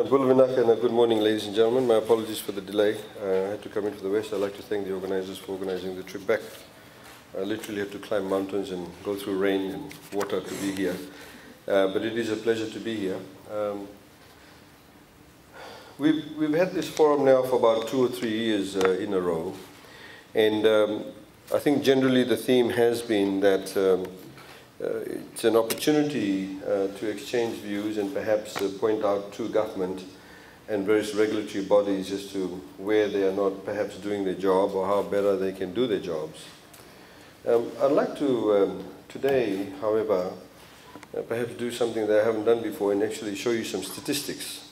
Good morning, ladies and gentlemen. My apologies for the delay. Uh, I had to come into the west. I'd like to thank the organizers for organizing the trip back. I literally had to climb mountains and go through rain and water to be here. Uh, but it is a pleasure to be here. Um, we've, we've had this forum now for about two or three years uh, in a row. And um, I think generally the theme has been that um, it's an opportunity uh, to exchange views and perhaps uh, point out to government and various regulatory bodies as to where they are not perhaps doing their job or how better they can do their jobs. Um, I'd like to um, today, however, uh, perhaps do something that I haven't done before and actually show you some statistics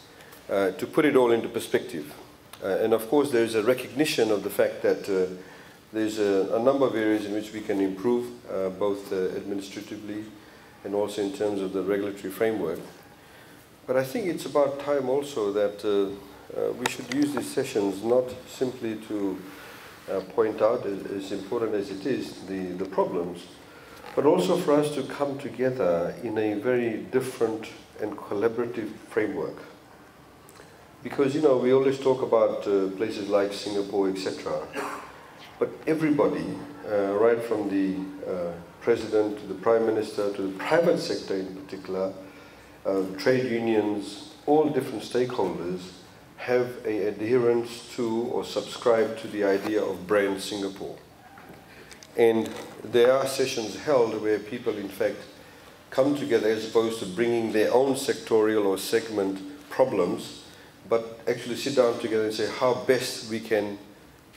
uh, to put it all into perspective. Uh, and of course, there's a recognition of the fact that there's a, a, number of areas in which we can improve, uh, both uh, administratively and also in terms of the regulatory framework. But I think it's about time also that uh, uh we should use these sessions not simply to uh, point out, as, important as it is, the, the problems, but also for us to come together in a very different and collaborative framework. Because, you know, we always talk about uh, places like Singapore, etc., but everybody, uh, right from the uh, president to the prime minister to the private sector in particular, uh, trade unions, all different stakeholders have a adherence to or subscribe to the idea of brand Singapore. And there are sessions held where people, in fact, come together as opposed to bringing their own sectorial or segment problems, but actually sit down together and say how best we can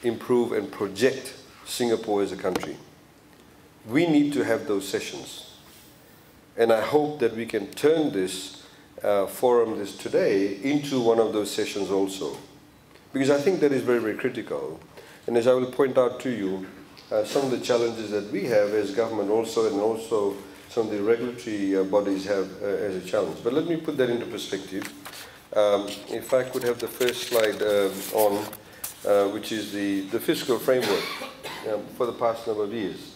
improve and project Singapore as a country. We need to have those sessions. And I hope that we can turn this uh, forum this today into one of those sessions also. Because I think that is very, very critical. And as I will point out to you, uh, some of the challenges that we have as government also, and also some of the regulatory uh, bodies have uh, as a challenge. But let me put that into perspective. Um, if I could have the first slide uh, on uh, which is the, the fiscal framework um, for the past number of years.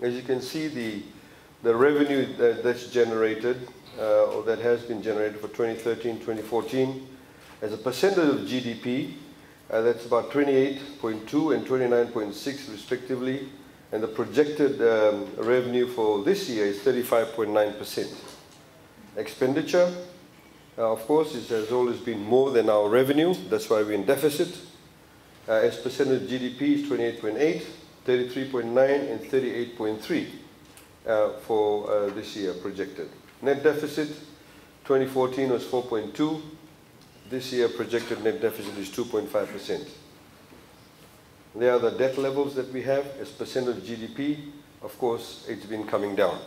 As you can see, the, the revenue that, that's generated, uh, or that has been generated for 2013, 2014, as a percentage of GDP, uh, that's about 28.2 and 29.6 respectively, and the projected um, revenue for this year is 35.9%. Expenditure, uh, of course, it has always been more than our revenue, that's why we're in deficit. Uh, as percentage of GDP is 28.8, 33.9, and 38.3 uh, for uh, this year projected. Net deficit, 2014 was 4.2. This year projected net deficit is 2.5%. There are the debt levels that we have as percent of GDP. Of course, it's been coming down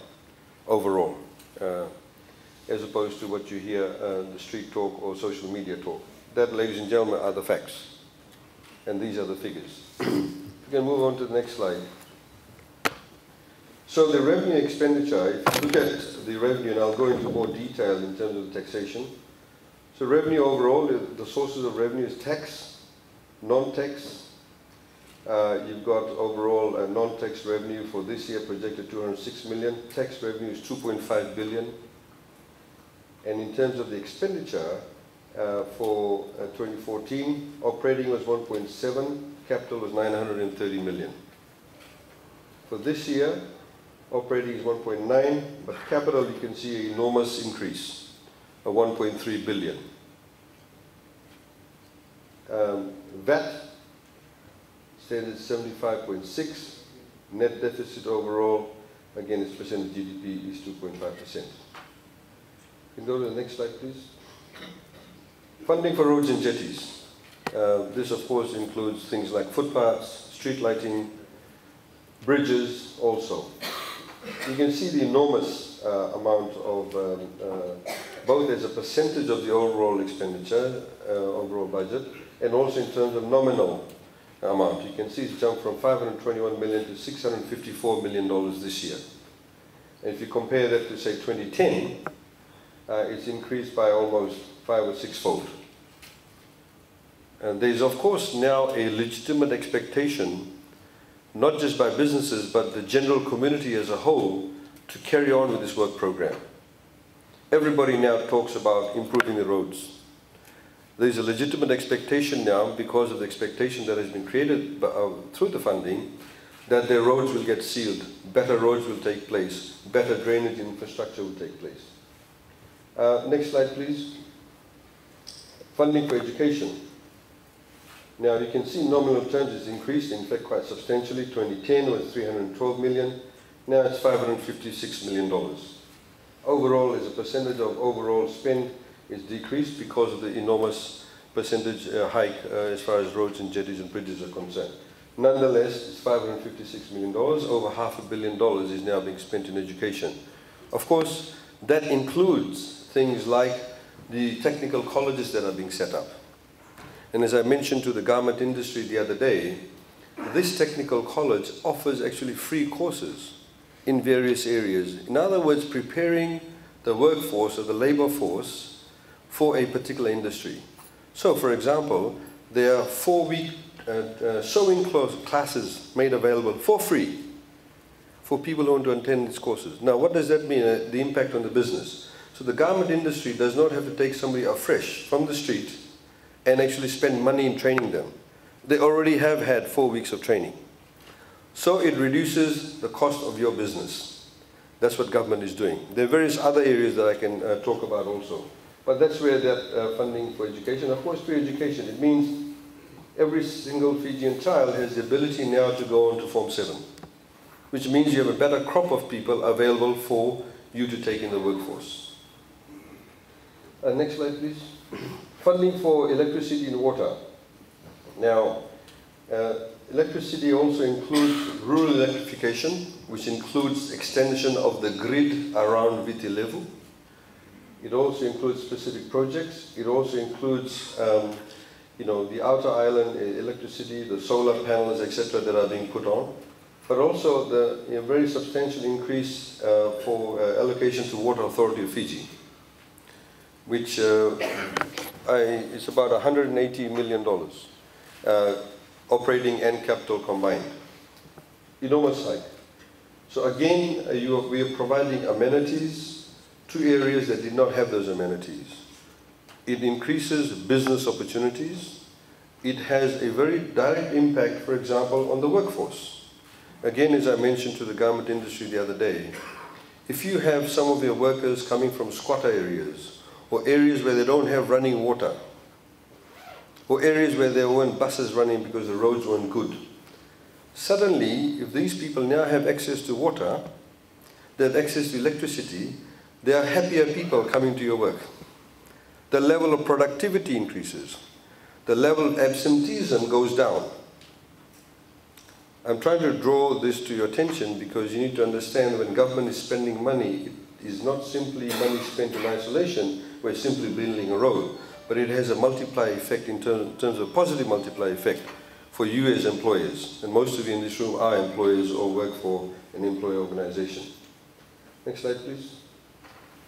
overall, uh, as opposed to what you hear uh, the street talk or social media talk. That, ladies and gentlemen, are the facts. And these are the figures. we can move on to the next slide. So the revenue expenditure, if you look at the revenue, and I'll go into more detail in terms of the taxation. So revenue overall, the sources of revenue is tax, non-tax. Uh, you've got overall a non-tax revenue for this year projected 206 million. Tax revenue is 2.5 billion. And in terms of the expenditure, uh, for uh, 2014. Operating was 1.7, capital was 930 million. For this year, operating is 1.9, but capital you can see an enormous increase of 1.3 billion. Um, VAT stands at 75.6. Net deficit overall, again, its percent of GDP is 2.5%. Can go to the next slide, please. Funding for roads and jetties. Uh, this, of course, includes things like footpaths, street lighting, bridges also. You can see the enormous uh, amount of, um, uh, both as a percentage of the overall expenditure, uh, overall budget, and also in terms of nominal amount. You can see it's jumped from 521 million to 654 million dollars this year. And if you compare that to, say, 2010, uh, it's increased by almost five or six-fold. And there's, of course, now a legitimate expectation, not just by businesses, but the general community as a whole, to carry on with this work program. Everybody now talks about improving the roads. There is a legitimate expectation now, because of the expectation that has been created by, uh, through the funding, that their roads will get sealed, better roads will take place, better drainage infrastructure will take place. Uh, next slide, please. Funding for education. Now you can see nominal terms has increased, in fact quite substantially. 2010 was 312 million, now it's 556 million dollars. Overall, as a percentage of overall spend, is decreased because of the enormous percentage uh, hike uh, as far as roads and jetties and bridges are concerned. Nonetheless, it's $556 million, over half a billion dollars is now being spent in education. Of course, that includes things like the technical colleges that are being set up. And as I mentioned to the garment industry the other day, this technical college offers actually free courses in various areas. In other words, preparing the workforce or the labor force for a particular industry. So, for example, there are four-week uh, uh, sewing classes made available for free for people who want to attend these courses. Now, what does that mean, uh, the impact on the business? So the garment industry does not have to take somebody afresh from the street and actually spend money in training them. They already have had four weeks of training. So it reduces the cost of your business. That's what government is doing. There are various other areas that I can uh, talk about also. But that's where that uh, funding for education, of course, free education, it means every single Fijian child has the ability now to go on to Form 7, which means you have a better crop of people available for you to take in the workforce. Uh, next slide, please. funding for electricity and water. Now, uh, Electricity also includes rural electrification, which includes extension of the grid around Viti. It also includes specific projects. It also includes, um, you know, the outer island electricity, the solar panels, etc., that are being put on, but also the you know, very substantial increase uh, for uh, allocation to Water Authority of Fiji, which uh, I, is about 180 million dollars. Uh, operating and capital combined. Enormous hike. So again, uh, are, we are providing amenities to areas that did not have those amenities. It increases business opportunities. It has a very direct impact, for example, on the workforce. Again, as I mentioned to the garment industry the other day, if you have some of your workers coming from squatter areas or areas where they don't have running water, or areas where there weren't buses running because the roads weren't good. Suddenly, if these people now have access to water, they have access to electricity, they are happier people coming to your work. The level of productivity increases. The level of absenteeism goes down. I'm trying to draw this to your attention because you need to understand when government is spending money, it is not simply money spent in isolation, we're simply building a road but it has a multiplier effect in terms, of positive multiplier effect for you as employers. And most of you in this room are employers or work for an employer organization. Next slide, please.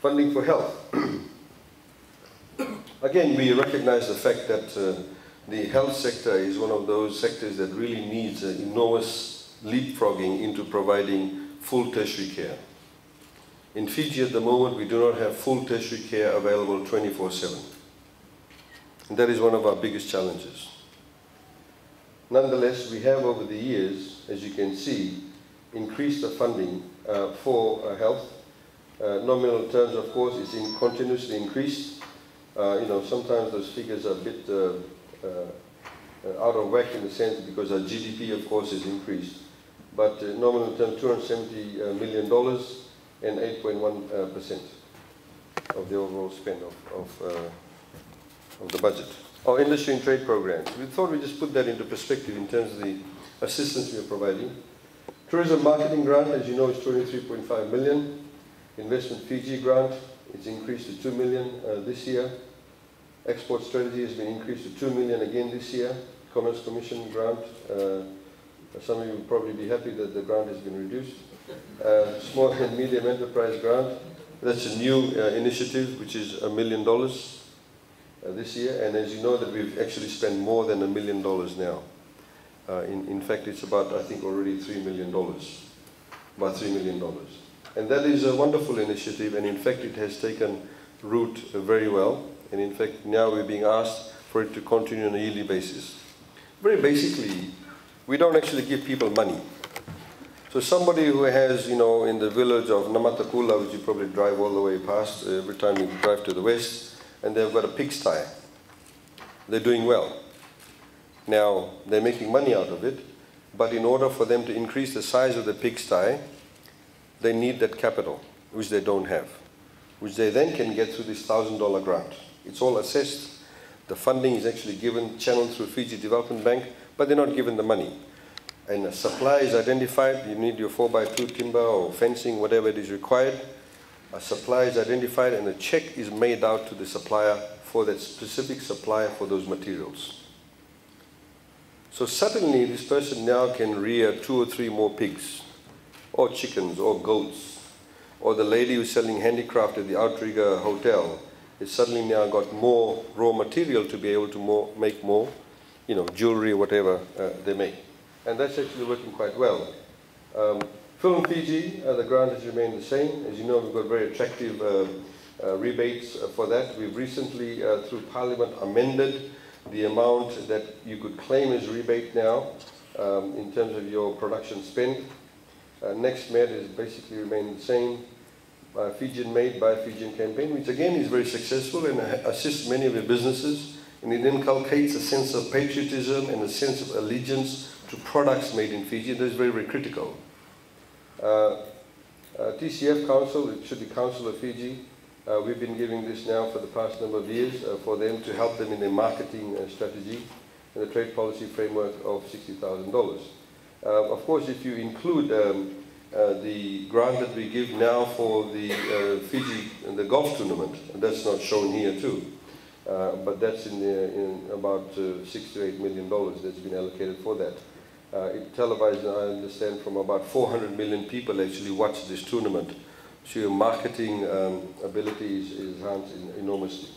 Funding for health. Again, we recognize the fact that uh, the health sector is one of those sectors that really needs an enormous leapfrogging into providing full tertiary care. In Fiji at the moment, we do not have full tertiary care available 24-7. And that is one of our biggest challenges. Nonetheless, we have over the years, as you can see, increased the funding uh, for uh, health. Uh, nominal terms, of course, is in continuously increased. Uh, you know, sometimes those figures are a bit uh, uh, out of whack in the sense because our GDP, of course, is increased. But nominal terms, $270 million and 8.1% of the overall spend of, of of the budget. Our industry and trade programs. We thought we'd just put that into perspective in terms of the assistance we are providing. Tourism marketing grant, as you know, is 23.5 million. Investment Fiji grant, it's increased to 2 million uh, this year. Export strategy has been increased to 2 million again this year. Commerce Commission grant, uh, some of you will probably be happy that the grant has been reduced. Uh, small and medium enterprise grant, that's a new uh, initiative which is a million dollars uh, this year, and as you know that we've actually spent more than a million dollars now. Uh, in, in fact, it's about, I think, already $3 million, about $3 million. And that is a wonderful initiative, and in fact, it has taken root very well. And in fact, now we're being asked for it to continue on a yearly basis. Very basically, we don't actually give people money. So somebody who has, you know, in the village of Namatakula, which you probably drive all the way past uh, every time you drive to the west, and they've got a pigsty. They're doing well. Now, they're making money out of it, but in order for them to increase the size of the pigsty, they need that capital, which they don't have, which they then can get through this $1,000 grant. It's all assessed. The funding is actually given, channeled through Fiji Development Bank, but they're not given the money. And a supply is identified. You need your 4x2 timber or fencing, whatever it is required. A supply is identified and a check is made out to the supplier for that specific supplier for those materials. So suddenly this person now can rear two or three more pigs, or chickens, or goats, or the lady who's selling handicraft at the Outrigger Hotel has suddenly now got more raw material to be able to more, make more, you know, jewelry whatever uh, they make. And that's actually working quite well. Um, Film Fiji, uh, the grant has remained the same. As you know, we've got very attractive uh, uh rebates uh, for that. We've recently, uh, through Parliament, amended the amount that you could claim as rebate now um, in terms of your production spend. Uh, next MED has basically remained the same. Uh, Fijian Made Buy Fijian campaign, which again is very successful and assists many of your businesses. And it inculcates a sense of patriotism and a sense of allegiance to products made in Fiji. That is very, very critical. Uh, uh TCF Council, it should be Council of Fiji, uh, we've been giving this now for the past number of years uh, for them to help them in their marketing uh, strategy and the trade policy framework of $60,000. Uh, of course, if you include um, uh, the grant that we give now for the uh, Fiji International golf tournament, that's not shown here too, but that's in, the, in about six to eight million dollars that's been allocated for that. It televised, I understand, from about 400 million people actually watch this tournament so your marketing um, ability is, is enhanced enormously.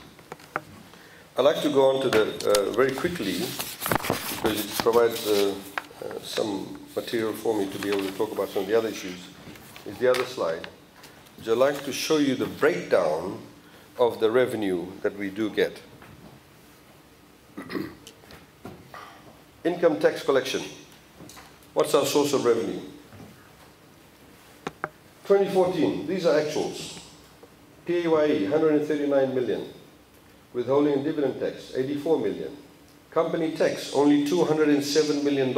I'd like to go on to the, uh, very quickly, because it provides uh, uh, some material for me to be able to talk about some of the other issues, is the other slide. Which I'd like to show you the breakdown of the revenue that we do get. Income tax collection. What's our source of revenue? 2014, these are actuals. PAYE, 139 million. Withholding and dividend tax, 84 million. Company tax, only $207 million.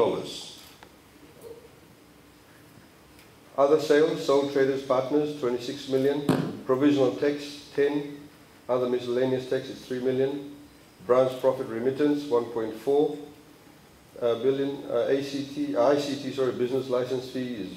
Other sales, sole traders partners, 26 million. Provisional tax, 10. Other miscellaneous tax is 3 million. Branch profit remittance, 1.4 uh, billion. Uh, ACT, ICT, sorry, business license fee is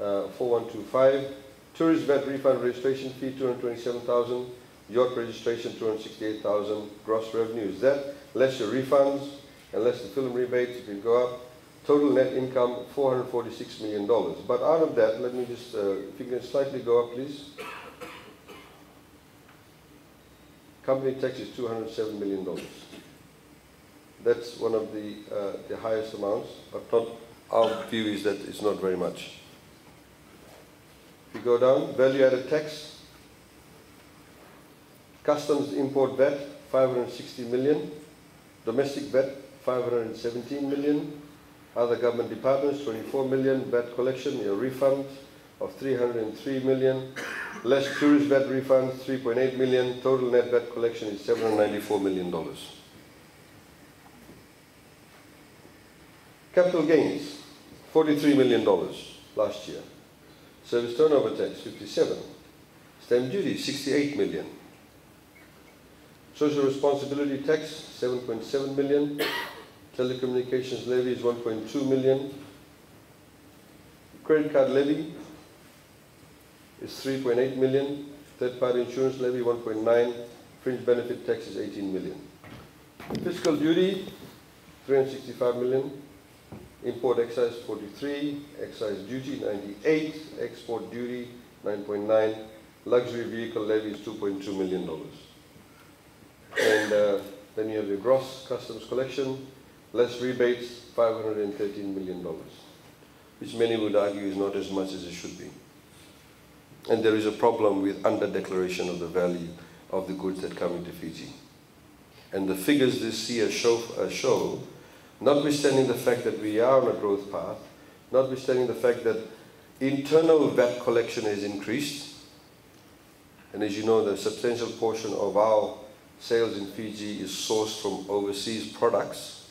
uh, 4125. Tourist VAT refund registration fee 227,000. Yacht registration 268,000. Gross revenue is that. Less your refunds and less the film rebates, it can go up. Total net income $446 million. But out of that, let me just, uh, if you can slightly go up, please. Company tax is $207 million. That's one of the, uh, the highest amounts, but not, our view is that it's not very much. If you go down, value-added tax, customs import VAT, 560 million, domestic VAT, 517 million, other government departments, 24 million, VAT collection, your refund of 303 million, less tourist VAT refunds, 3.8 million, total net VAT collection is 794 million dollars. Capital gains, 43 million dollars last year. Service turnover tax, 57. Stamp duty, 68 million. Social responsibility tax, 7.7 million. Telecommunications levy is 1.2 million. Credit card levy is 3.8 million. Third party insurance levy, 1.9. Fringe benefit tax is 18 million. Fiscal duty, 365 million import excise 43, excise duty 98, export duty 9.9, luxury vehicle levy is 2.2 million dollars. And uh, then you have your gross customs collection, less rebates, 513 million dollars, which many would argue is not as much as it should be. And there is a problem with under declaration of the value of the goods that come into Fiji. And the figures this year show, uh, show, notwithstanding the fact that we are on a growth path, notwithstanding the fact that internal VAT collection has increased, and as you know, the substantial portion of our sales in Fiji is sourced from overseas products,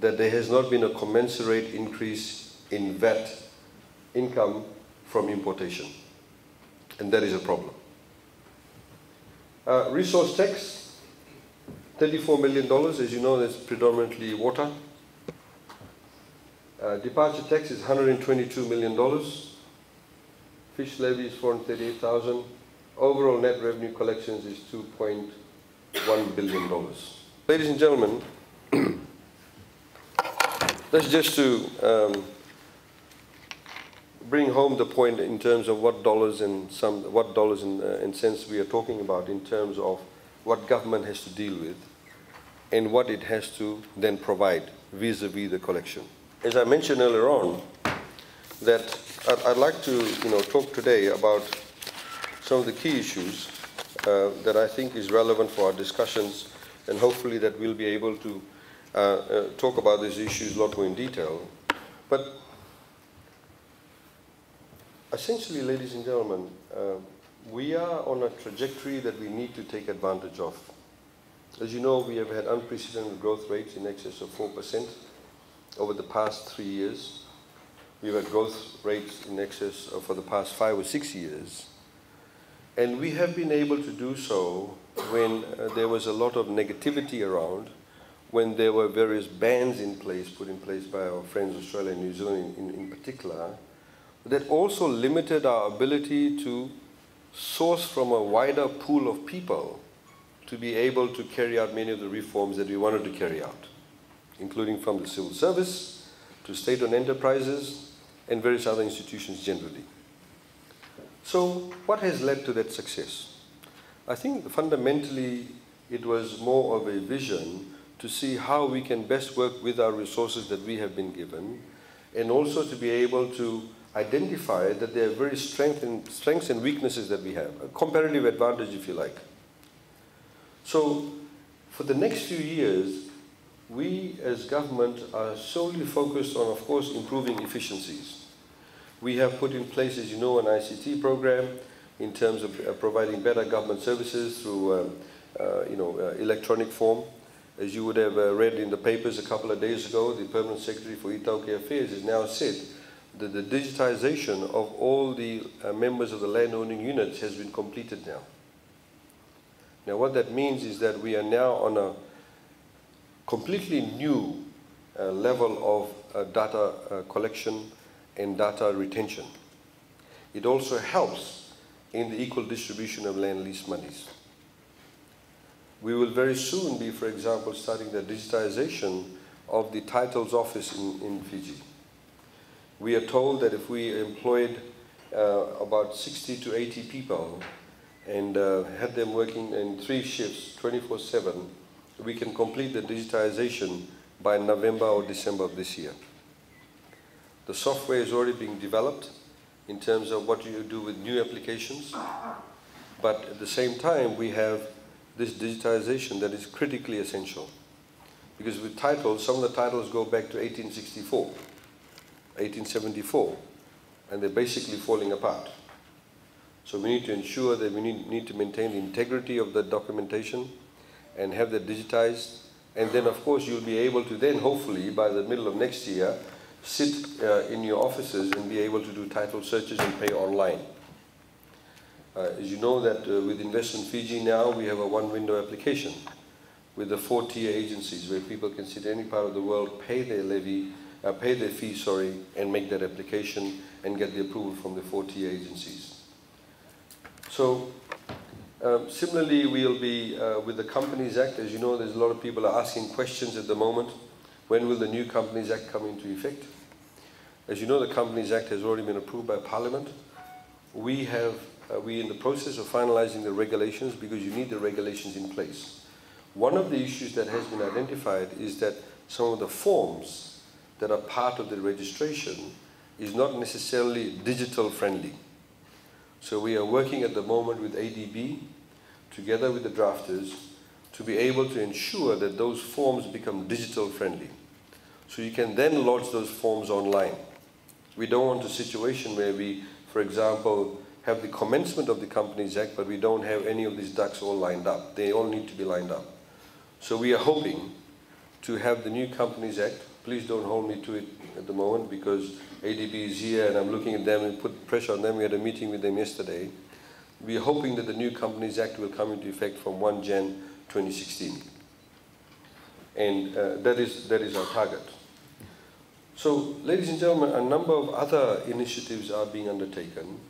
that there has not been a commensurate increase in VAT income from importation. And that is a problem. Uh, resource tax, $34 million. As you know, that's predominantly water. Uh, departure tax is $122 million. Fish levy is 438,000. Overall net revenue collections is $2.1 billion. Ladies and gentlemen, that's just to um, bring home the point in terms of what dollars and some what dollars and, uh, and cents we are talking about in terms of what government has to deal with and what it has to then provide vis-a-vis -vis the collection. As I mentioned earlier on, that I'd, I'd, like to you know talk today about some of the key issues uh, that I think is relevant for our discussions, and hopefully that we'll be able to uh, uh talk about these issues a lot more in detail. But essentially, ladies and gentlemen, uh, we are on a trajectory that we need to take advantage of. As you know, we have had unprecedented growth rates in excess of 4% over the past three years. We've had growth rates in excess of for the past five or six years. And we have been able to do so when uh, there was a lot of negativity around, when there were various bans in place, put in place by our friends Australia and New Zealand in, in, in particular, that also limited our ability to source from a wider pool of people to be able to carry out many of the reforms that we wanted to carry out, including from the civil service to state-owned enterprises and various other institutions generally. So what has led to that success? I think fundamentally it was more of a vision to see how we can best work with our resources that we have been given and also to be able to identify that there are very strength and, strengths and weaknesses that we have, a comparative advantage if you like. So for the next few years, we as government are solely focused on, of course, improving efficiencies. We have put in place, as you know, an ICT program in terms of uh, providing better government services through, um, uh, you know, uh, electronic form. As you would have uh, read in the papers a couple of days ago, the Permanent Secretary for iTaukei Affairs has now said the, the digitization of all the uh, members of the landowning units has been completed now. Now what that means is that we are now on a completely new uh, level of uh, data uh, collection and data retention. It also helps in the equal distribution of land lease monies. We will very soon be, for example, starting the digitization of the titles office in, in Fiji. We are told that if we employed uh, about 60 to 80 people and uh, had them working in three shifts, 24-7, we can complete the digitization by November or December of this year. The software is already being developed in terms of what you do with new applications, but at the same time we have this digitization that is critically essential. Because with titles, some of the titles go back to 1864. 1874, and they're basically falling apart. So we need to ensure that we need, need to maintain the integrity of the documentation and have that digitized. And then, of course, you'll be able to then, hopefully, by the middle of next year, sit uh, in your offices and be able to do title searches and pay online. Uh, as you know that uh, with Investment Fiji now, we have a one-window application with the four-tier agencies where people can sit any part of the world, pay their levy, uh, pay their fee, sorry, and make that application and get the approval from the 40 agencies. So um, similarly, we'll be uh, with the Companies Act. As you know, there's a lot of people are asking questions at the moment. When will the new Companies Act come into effect? As you know, the Companies Act has already been approved by Parliament. We have, uh, we in the process of finalizing the regulations because you need the regulations in place. One of the issues that has been identified is that some of the forms that are part of the registration is not necessarily digital friendly. So we are working at the moment with ADB, together with the drafters, to be able to ensure that those forms become digital friendly. So you can then lodge those forms online. We don't want a situation where we, for example, have the commencement of the Companies Act, but we don't have any of these ducks all lined up. They all need to be lined up. So we are hoping to have the new Companies Act. Please don't hold me to it at the moment because ADB is here and I'm looking at them and put pressure on them. We had a meeting with them yesterday. We are hoping that the new Companies Act will come into effect from 1 Jan 2016. And uh, that, is, that is our target. So, ladies and gentlemen, a number of other initiatives are being undertaken.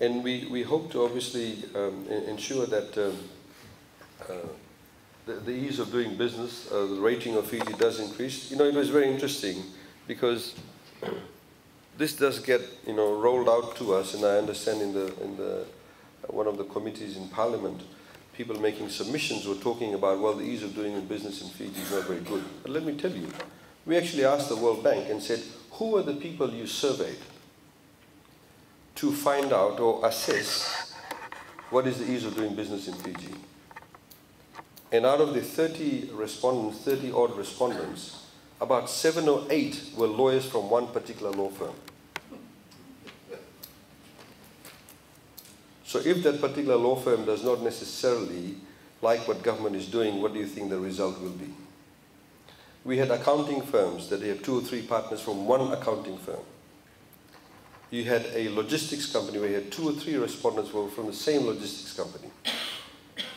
And we, we hope to obviously um, ensure that um, uh, the, the, ease of doing business, uh, the rating of Fiji does increase. You know, it was very interesting because this does get, you know, rolled out to us, and I understand in the, in the, one of the committees in Parliament, people making submissions were talking about, well, the ease of doing business in Fiji is not very good. But let me tell you, we actually asked the World Bank and said, who are the people you surveyed to find out or assess what is the ease of doing business in Fiji? And out of the 30 respondents, 30 odd respondents, about seven or eight were lawyers from one particular law firm. So if that particular law firm does not necessarily like what government is doing, what do you think the result will be? We had accounting firms that had two or three partners from one accounting firm. You had a logistics company where you had two or three respondents were from the same logistics company.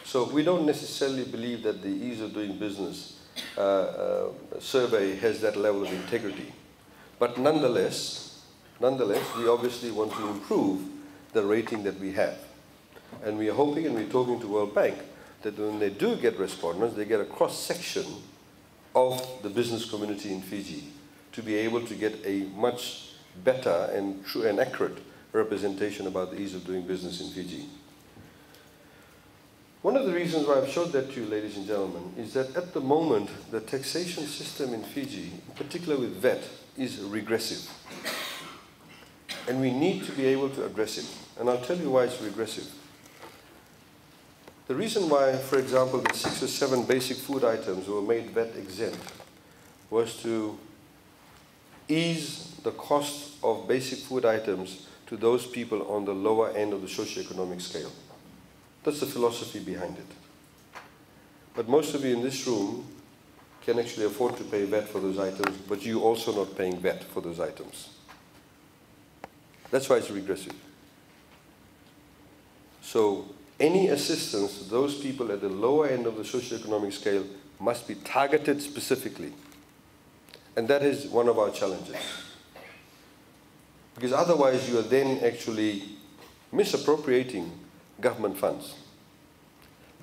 So we don't necessarily believe that the ease of doing business uh, uh, survey has that level of integrity. But nonetheless, nonetheless, we obviously want to improve the rating that we have. And we are hoping and we're talking to World Bank that when they do get respondents, they get a cross-section of the business community in Fiji to be able to get a much better and true and accurate representation about the ease of doing business in Fiji. One of the reasons why I've showed that to you, ladies and gentlemen, is that at the moment, the taxation system in Fiji, in particular with VAT, is regressive. And we need to be able to address it. And I'll tell you why it's regressive. The reason why, for example, the six or seven basic food items were made VAT exempt was to ease the cost of basic food items to those people on the lower end of the socioeconomic scale. That's the philosophy behind it. But most of you in this room can actually afford to pay VAT for those items, but you're also not paying VAT for those items. That's why it's regressive. So any assistance to those people at the lower end of the socioeconomic scale must be targeted specifically. And that is one of our challenges. Because otherwise you are then actually misappropriating government funds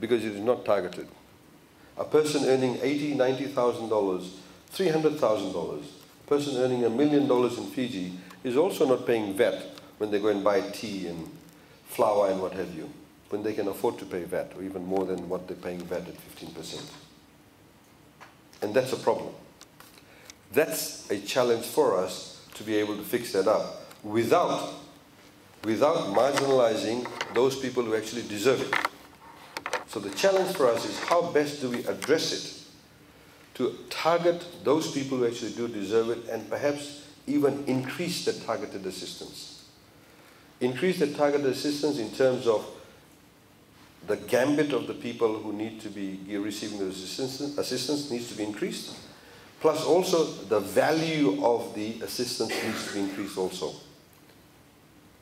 because it is not targeted. A person earning eighty, ninety thousand dollars, three hundred thousand dollars, a person earning a million dollars in Fiji is also not paying VAT when they go and buy tea and flour and what have you, when they can afford to pay VAT, or even more than what they're paying VAT at 15%. And that's a problem. That's a challenge for us to be able to fix that up without without marginalizing those people who actually deserve it. So the challenge for us is how best do we address it to target those people who actually do deserve it and perhaps even increase the targeted assistance. Increase the targeted assistance in terms of the gambit of the people who need to be receiving the assistance, assistance needs to be increased. Plus also the value of the assistance needs to be increased also.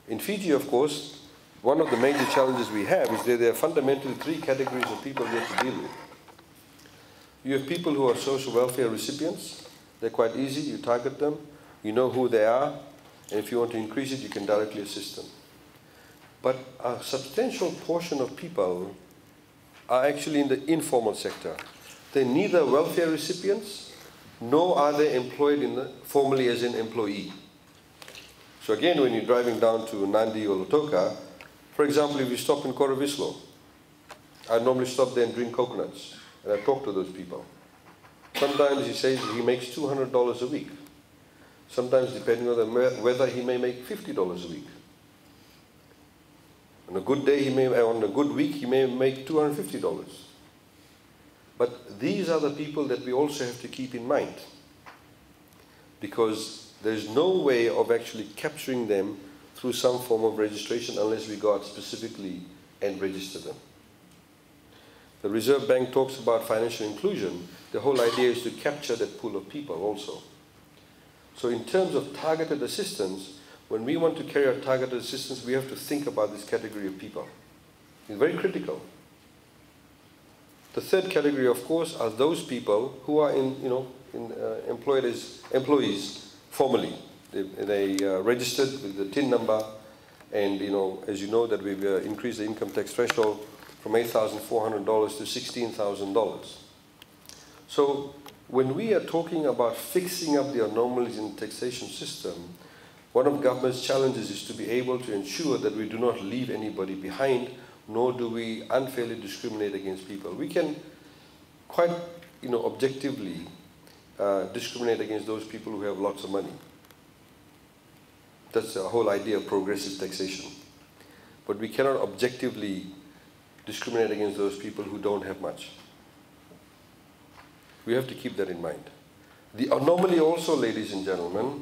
In Fiji, of course, one of the major challenges we have is that there are fundamentally three categories of people we have to deal with. You have people who are social welfare recipients. They're quite easy. You target them. You know who they are. And if you want to increase it, you can directly assist them. But a substantial portion of people are actually in the informal sector. They're neither welfare recipients, nor are they employed in the, formally as an employee. So again, when you're driving down to Nadi or Lautoka, for example, if you stop in Korovisilou, I normally stop there and drink coconuts, and I talk to those people. Sometimes he says he makes $200 a week. Sometimes, depending on the weather, he may make $50 a week. On a good day, he may, on a good week, he may make $250. But these are the people that we also have to keep in mind because there's no way of actually capturing them through some form of registration unless we go out specifically and register them. The Reserve Bank talks about financial inclusion. The whole idea is to capture that pool of people also. So in terms of targeted assistance, when we want to carry out targeted assistance, we have to think about this category of people. It's very critical. The third category, of course, are those people who are in, you know, in, uh, employed as employees formally. They, they uh, registered with the TIN number, and you know, as you know, that we've uh, increased the income tax threshold from $8,400 to $16,000. So when we are talking about fixing up the anomalies in the taxation system, one of government's challenges is to be able to ensure that we do not leave anybody behind nor do we unfairly discriminate against people. We can quite, you know, objectively uh, discriminate against those people who have lots of money. That's the whole idea of progressive taxation. But we cannot objectively discriminate against those people who don't have much. We have to keep that in mind. The anomaly also, ladies and gentlemen,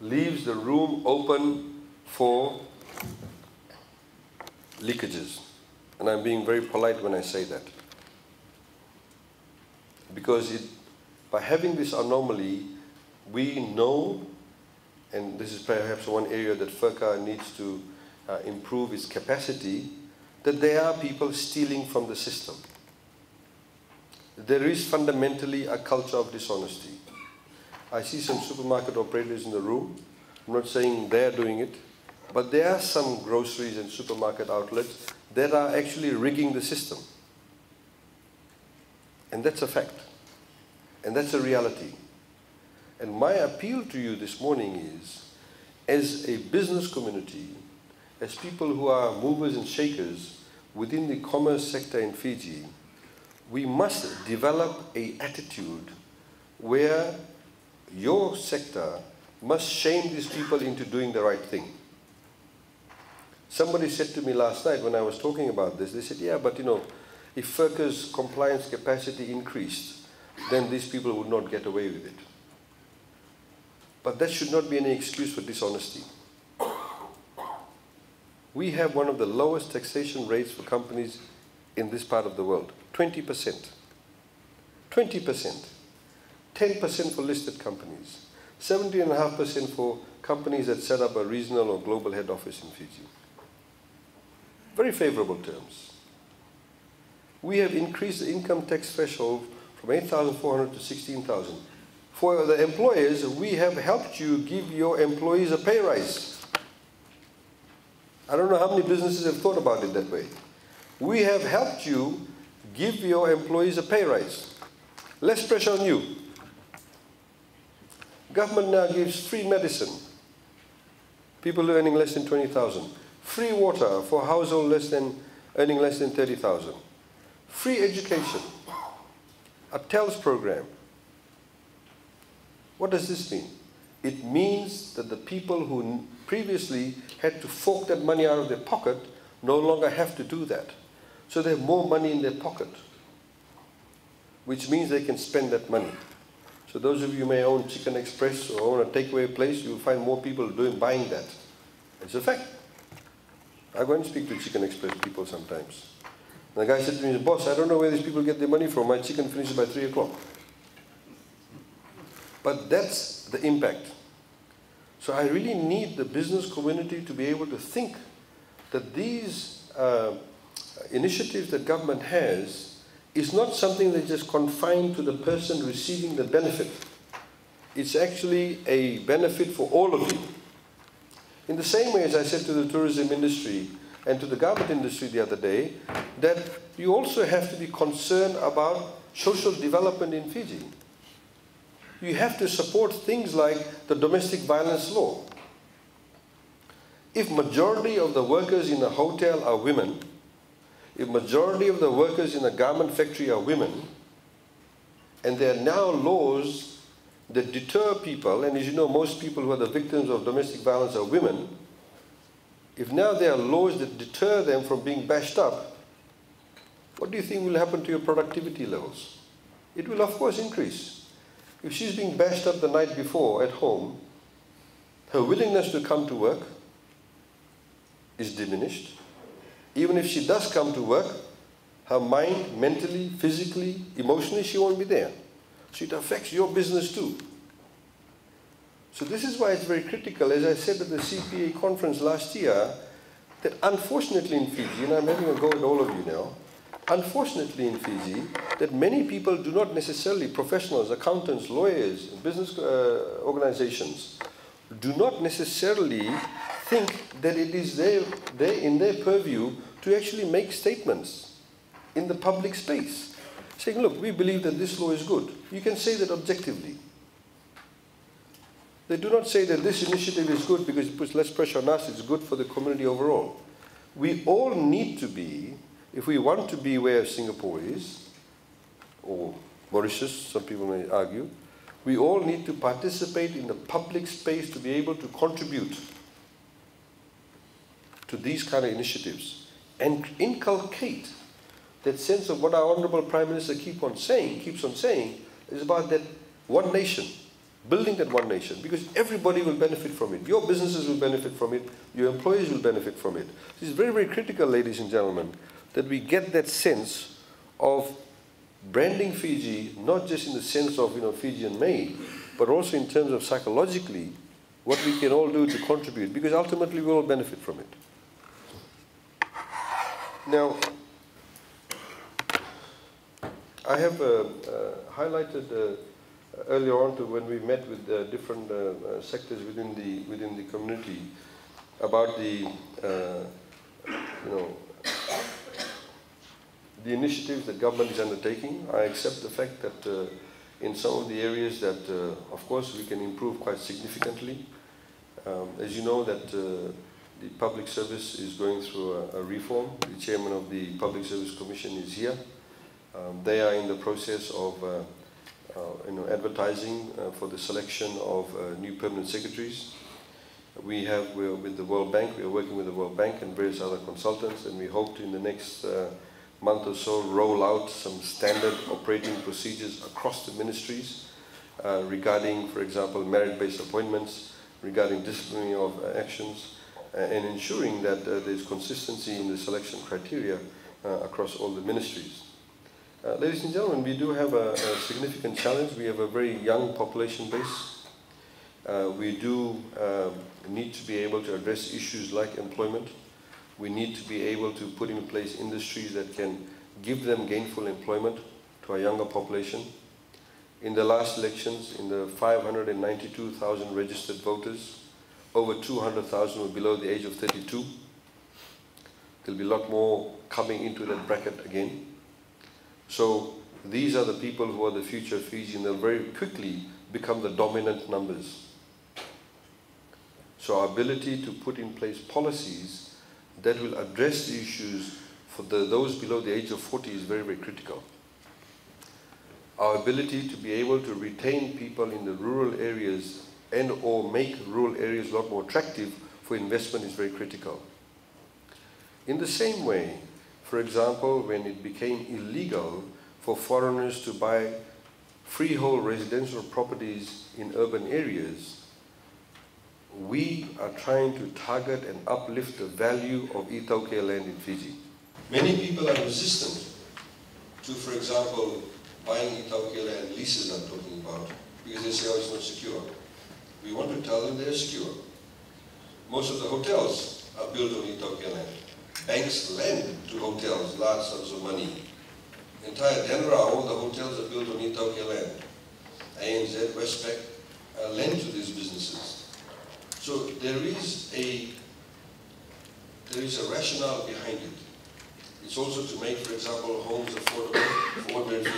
leaves the room open for leakages. And I'm being very polite when I say that. Because it, by having this anomaly, we know, and this is perhaps one area that FRCA needs to uh, improve its capacity, that there are people stealing from the system. There is fundamentally a culture of dishonesty. I see some supermarket operators in the room. I'm not saying they're doing it, but there are some groceries and supermarket outlets that are actually rigging the system. And that's a fact. And that's a reality. And my appeal to you this morning is, as a business community, as people who are movers and shakers within the commerce sector in Fiji, we must develop a attitude where your sector must shame these people into doing the right thing. Somebody said to me last night when I was talking about this, they said, yeah, but you know, if FRCA's compliance capacity increased, then these people would not get away with it. But that should not be any excuse for dishonesty. We have one of the lowest taxation rates for companies in this part of the world, 20%. 20%. 10% for listed companies. 17.5% for companies that set up a regional or global head office in Fiji very favorable terms. We have increased the income tax threshold from 8,400 to 16,000. For the employers, we have helped you give your employees a pay rise. I don't know how many businesses have thought about it that way. We have helped you give your employees a pay rise. Less pressure on you. Government now gives free medicine. People earning less than 20,000 free water for household less than, earning less than 30,000, free education, a TELS program. What does this mean? It means that the people who previously had to fork that money out of their pocket no longer have to do that. So they have more money in their pocket, which means they can spend that money. So those of you who may own Chicken Express or own a takeaway place, you'll find more people doing buying that. It's a fact. I go and speak to Chicken Express people sometimes. The guy said to me, boss, I don't know where these people get their money from. My chicken finishes by 3 o'clock. But that's the impact. So I really need the business community to be able to think that these uh, initiatives that government has is not something that's just confined to the person receiving the benefit. It's actually a benefit for all of you. In the same way as I said to the tourism industry and to the garment industry the other day, that you also have to be concerned about social development in Fiji. You have to support things like the domestic violence law. If majority of the workers in a hotel are women, if majority of the workers in a garment factory are women, and there are now laws that deter people, and as you know, most people who are the victims of domestic violence are women, if now there are laws that deter them from being bashed up, what do you think will happen to your productivity levels? it will of course increase. If she's being bashed up the night before at home, her willingness to come to work is diminished. Even if she does come to work, her mind, mentally, physically, emotionally, she won't be there. So it affects your business too. So this is why it's very critical, as I said at the CPA conference last year, that unfortunately in Fiji, and I'm having a go at all of you now, unfortunately in Fiji, that many people do not necessarily, professionals, accountants, lawyers, business uh, organizations, do not necessarily think that it is their, their, in their purview to actually make statements in the public space. Saying, look, we believe that this law is good. You can say that objectively. They do not say that this initiative is good because it puts less pressure on us, it's good for the community overall. We all need to be, if we want to be where Singapore is, or Mauritius, some people may argue, we all need to participate in the public space to be able to contribute to these kind of initiatives and inculcate that sense of what our Honorable Prime Minister keep on saying, keeps on saying, is about that one nation, building that one nation, because everybody will benefit from it. Your businesses will benefit from it, your employees will benefit from it. It's very, very critical, ladies and gentlemen, that we get that sense of branding Fiji, not just in the sense of you know Fijian made, but also in terms of psychologically what we can all do to contribute, because ultimately we all benefit from it. Now, I have uh, uh, highlighted uh, earlier on to when we met with uh, different uh, uh, sectors within the within the community about the you know the initiatives that government is undertaking. I accept the fact that uh, in some of the areas that, uh, of course, we can improve quite significantly. Um, as you know that uh, the public service is going through a, a, reform. The chairman of the Public Service Commission is here. Um, they are in the process of uh, uh, you know, advertising uh, for the selection of new permanent secretaries. We have, we're with the World Bank, we are working with the World Bank and various other consultants, and we hope to in the next month or so roll out some standard operating procedures across the ministries uh, regarding, for example, merit-based appointments, regarding disciplinary of uh, actions, uh, and ensuring that uh, there's consistency in the selection criteria uh, across all the ministries. Uh, ladies and gentlemen, we do have a, a, significant challenge. We have a very young population base. we do um, need to be able to address issues like employment, we need to be able to put in place industries that can give them gainful employment to our younger population. In the last elections, in the 592,000 registered voters, over 200,000 were below the age of 32. There'll be a lot more coming into that bracket again. So these are the people who are the future Fiji and they'll very quickly become the dominant numbers. So our ability to put in place policies that will address the issues for the, those below the age of 40 is very, very critical. Our ability to be able to retain people in the rural areas and or make rural areas a lot more attractive for investment is very critical. In the same way, for example, when it became illegal for foreigners to buy freehold residential properties in urban areas, we are trying to target and uplift the value of iTaukei land in Fiji. Many people are resistant to, for example, buying iTaukei land leases I'm talking about, because they say, oh, it's not secure. We want to tell them they're secure. Most of the hotels are built on iTaukei land. Banks lend to hotels large sums of money. Entire Denarau, all the hotels are built on iTaukei land. ANZ, Westpac uh, lend to these businesses. So there is a there is a rationale behind it. It's also to make, for example, homes affordable for ordinary.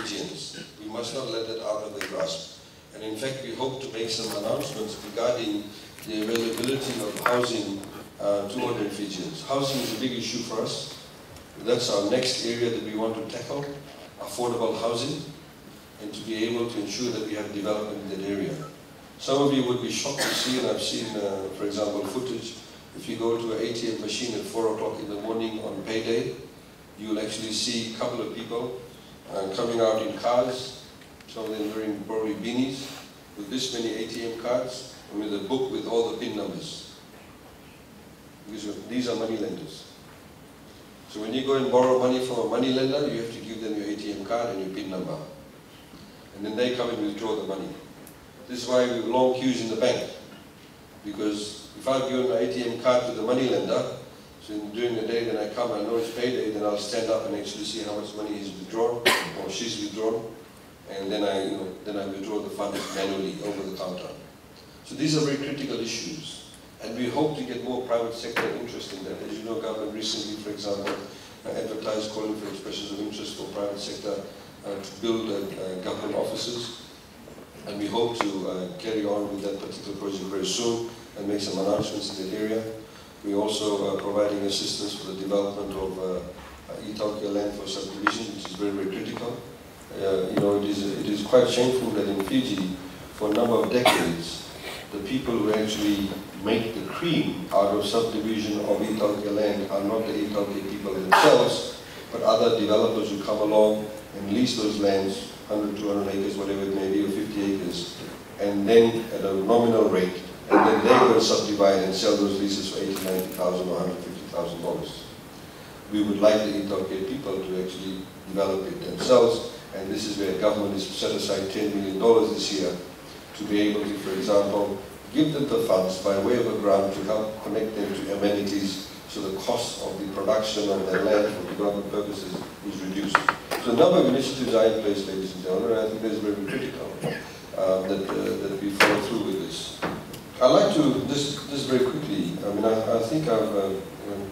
We must not let that out of the grasp. And in fact, we hope to make some announcements regarding the availability of housing uh, to. Housing is a big issue for us. That's our next area that we want to tackle, affordable housing, and to be able to ensure that we have development in that area. Some of you would be shocked to see, and I've seen, uh, for example, footage, if you go to an ATM machine at 4 o'clock in the morning on payday, you'll actually see a couple of people uh, coming out in cars some of them wearing probably beanies, with this many ATM cards, and with a book with all the PIN numbers. Because these are money lenders. So when you go and borrow money from a money lender, you have to give them your ATM card and your PIN number. And then they come and withdraw the money. This is why we have long queues in the bank. Because if I've given my ATM card to the money lender, so during the day, then I come, I know it's payday, then I'll stand up and actually see how much money he's withdrawn or she's withdrawn, and then I, you know, then I withdraw the funds manually over the counter. So these are very critical issues, and we hope to get more private sector interest in that. As you know, government recently, for example, advertised calling for expressions of interest for private sector uh, to build uh, uh, government offices, and we hope to uh, carry on with that particular project very soon and make some announcements in that area. We're also uh, providing assistance for the development of uh, land for subdivision, which is very, very critical. Uh, you know, it is, it is quite shameful that in Fiji, for a number of decades, the people who actually make the cream out of subdivision of iTaukei land are not the iTaukei people themselves, but other developers who come along and lease those lands, 100, 200 acres, whatever it may be, or 50 acres, and then at a nominal rate, and then they will subdivide and sell those leases for 80, 90,000 or 150,000 dollars. We would like the iTaukei people to actually develop it themselves, and this is where government has set aside $10 million this year to be able to, for example, give them the funds by way of a grant to help connect them to amenities so the cost of the production of their land for development purposes is reduced. So a number of initiatives are in place, ladies and gentlemen, and I think that's very critical uh, that, uh, that we follow through with this. I'd like to, just, just very quickly, I mean, I, I think I've uh,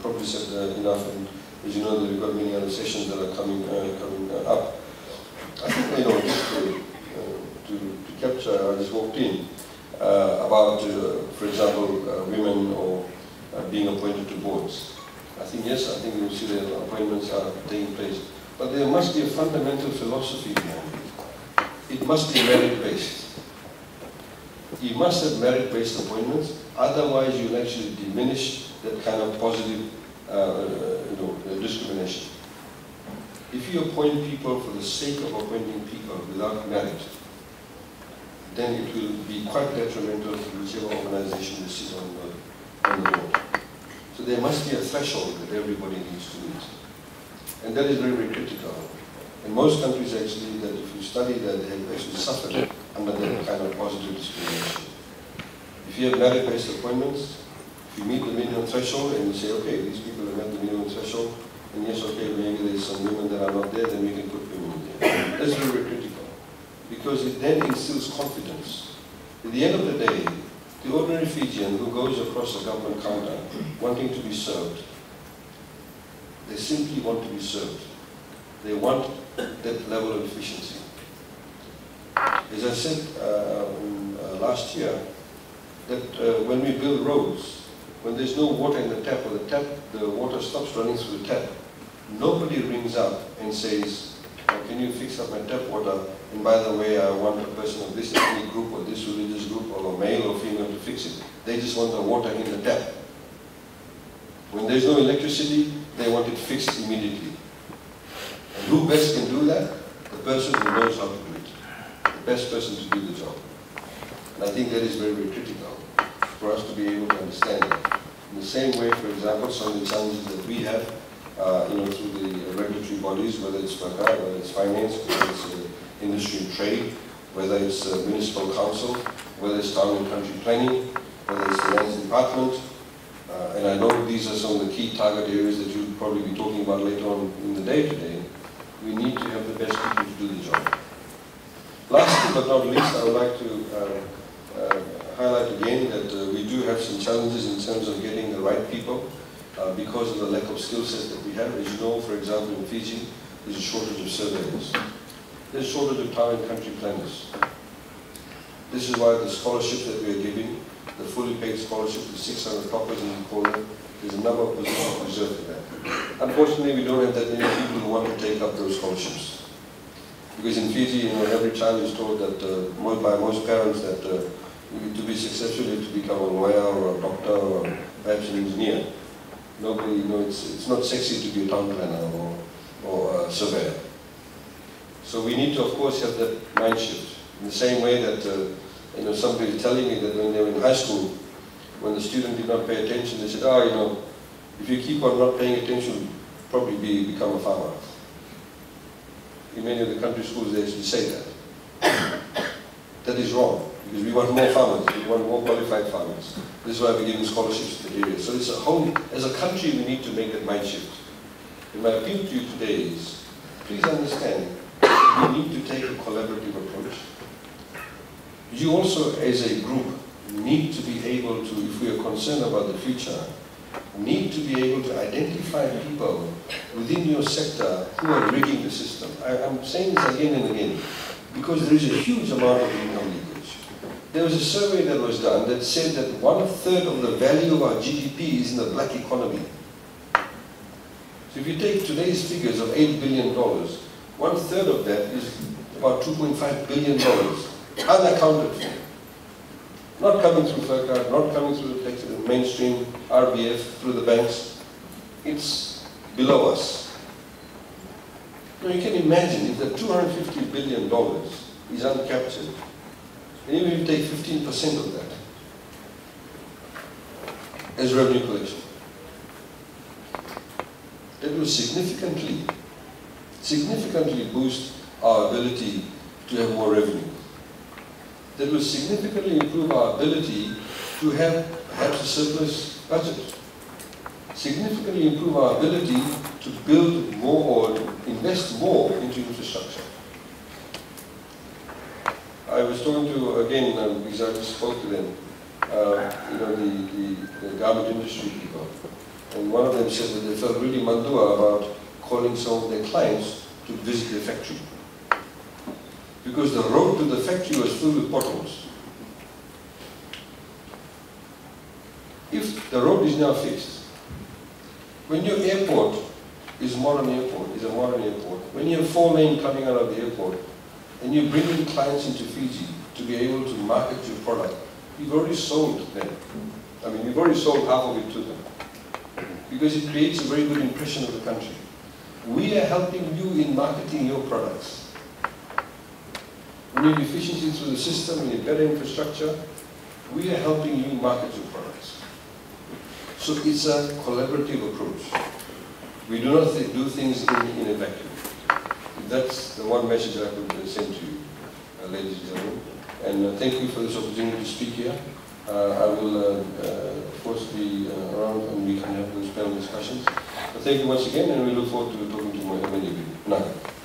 probably said uh, enough, and as you know, that we've got many other sessions that are coming, uh, coming up. I think, you know, just to, to, to, capture, I just walked in, uh, about, for example, women or being appointed to boards. I think, yes, I think you'll see that appointments are taking place. But there must be a fundamental philosophy behind it. It must be merit-based. You must have merit-based appointments, otherwise you'll actually diminish that kind of positive uh, you know, uh, discrimination. If you appoint people for the sake of appointing people without merit, then it will be quite detrimental to whichever organization you sit on the, on the board. So there must be a threshold that everybody needs to meet. And that is very, very critical. In most countries, actually, that if you study that, they have actually suffered under that kind of positive discrimination. If you have merit-based appointments, if you meet the minimum threshold and you say, okay, these people have met the minimum threshold, and yes, okay, maybe there's some women that are not there, then we can put women in there. That's very, very critical. Because it then instills confidence. At the end of the day, the ordinary Fijian who goes across a government counter wanting to be served, they simply want to be served. They want that level of efficiency. As I said uh, uh, last year, that uh, when we build roads, when there's no water in the tap or the tap, the water stops running through the tap, nobody rings up and says, oh, can you fix up my tap water? And by the way, I want a person of this ethnic group or this religious group or a male or female to fix it. They just want the water in the tap. When there's no electricity, they want it fixed immediately. And who best can do that? The person who knows how to do it. The best person to do the job. And I think that is very, very critical for us to be able to understand it. In the same way, for example, some of the challenges that we have, uh, you know, through the regulatory bodies, whether it's FRCA, whether it's finance, whether it's uh, industry and trade, whether it's uh, municipal council, whether it's town and country planning, whether it's the lands department, uh, and I know these are some of the key target areas that you'll probably be talking about later on in the day today. We need to have the best people to do the job. Lastly but not least, I would like to uh, uh, highlight again that uh, we do have some challenges in terms of getting the right people uh, because of the lack of skill sets that we have. As you know, for example, in Fiji, there's a shortage of surveyors. There's a shortage of town and country planners. This is why the scholarship that we are giving the fully paid scholarship to 600 coppers in Poland. There's a number of positions reserved for that. Unfortunately, we don't have that many people who want to take up those scholarships. Because in Fiji, you know, every child is told that uh, by most parents that uh, to be successful, you have to become a lawyer or a doctor or perhaps an engineer. Nobody, you know, it's, it's not sexy to be a town planner or, or a surveyor. So we need to, of course, have that mind shift. In the same way that, uh, you know, somebody telling me that when they were in high school, when the student did not pay attention, they said, oh, you know, if you keep on not paying attention, probably be, become a farmer. In many of the country schools, they actually say that. That is wrong, because we want more farmers, we want more qualified farmers. This is why we're giving scholarships to the area. So it's a whole, as a country, we need to make that mind shift. And my appeal to you today is, please understand, we need to take a collaborative approach. You also, as a group, need to be able to, if we are concerned about the future, need to be able to identify people within your sector who are rigging the system. I, am saying this again and again because there is a huge amount of income leakage. There was a survey that was done that said that one third of the value of our GDP is in the black economy. So if you take today's figures of $8 billion, one third of that is about $2.5 billion unaccounted for. Not coming through FRCA, not coming through the mainstream RBF, through the banks. It's below us. Now you can imagine if the $250 billion is uncaptured, and even if you take 15% of that as revenue collection, that will significantly, significantly boost our ability to have more revenue. That will significantly improve our ability to have perhaps a surplus budget, significantly improve our ability to build more or invest more into infrastructure. I was talking to, again, um, because I just spoke to them, uh, you know, the, the, the, garment industry people. And one of them said that they felt really mandua about calling some of their clients to visit the factory because the road to the factory was filled with potholes. If the road is now fixed, when your airport is modern airport, is a modern airport, when you have four lane coming out of the airport, and you're bringing clients into Fiji to be able to market your product, you've already sold them. I mean, you've already sold half of it to them. Because it creates a very good impression of the country. We are helping you in marketing your products. We need efficiency through the system, we need better infrastructure. We are helping you market your products. So it's a collaborative approach. We do not th do things in, in, a vacuum. That's the one message I could uh, send to you, uh, ladies and gentlemen. And uh, thank you for this opportunity to speak here. Uh, I will, of course, be around and we can have those panel discussions. But thank you once again, and we look forward to talking to many of you. Naga.